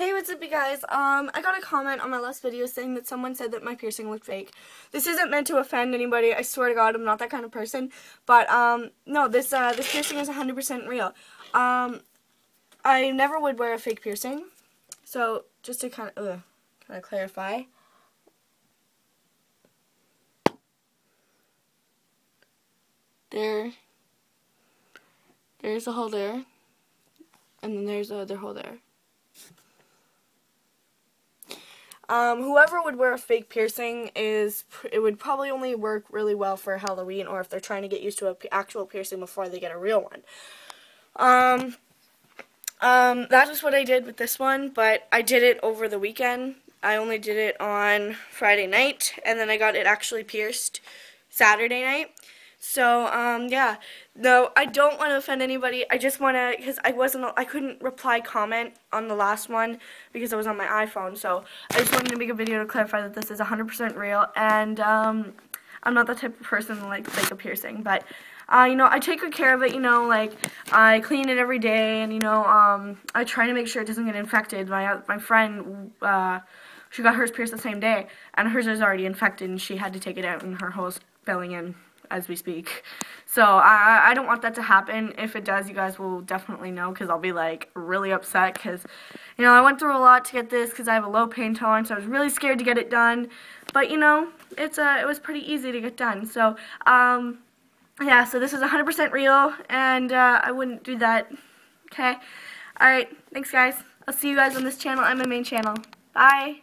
Hey, what's up you guys? Um, I got a comment on my last video saying that someone said that my piercing looked fake. This isn't meant to offend anybody. I swear to God, I'm not that kind of person. But, um, no, this, uh, this piercing is 100% real. Um, I never would wear a fake piercing. So, just to kind of, ugh, kind of clarify. There, there's a hole there. And then there's another hole there. Um, whoever would wear a fake piercing is, it would probably only work really well for Halloween or if they're trying to get used to an actual piercing before they get a real one. Um, um, that is what I did with this one, but I did it over the weekend. I only did it on Friday night, and then I got it actually pierced Saturday night. So, um, yeah. No, I don't want to offend anybody. I just want to, because I wasn't, I couldn't reply comment on the last one because I was on my iPhone. So, I just wanted to make a video to clarify that this is 100% real. And, um, I'm not the type of person to, like, a piercing. But, uh, you know, I take good care of it, you know, like, I clean it every day. And, you know, um, I try to make sure it doesn't get infected. My, my friend, uh, she got hers pierced the same day. And hers is already infected and she had to take it out and her hole's filling in as we speak. So I, I don't want that to happen. If it does, you guys will definitely know because I'll be like really upset because, you know, I went through a lot to get this because I have a low pain tolerance. So I was really scared to get it done. But, you know, it's uh, it was pretty easy to get done. So, um, yeah, so this is 100% real and uh, I wouldn't do that. Okay? Alright, thanks guys. I'll see you guys on this channel and my main channel. Bye!